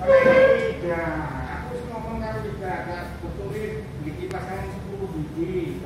Nah. tidak aku ngomong karo tidak betulin di kipas kan 10 biji.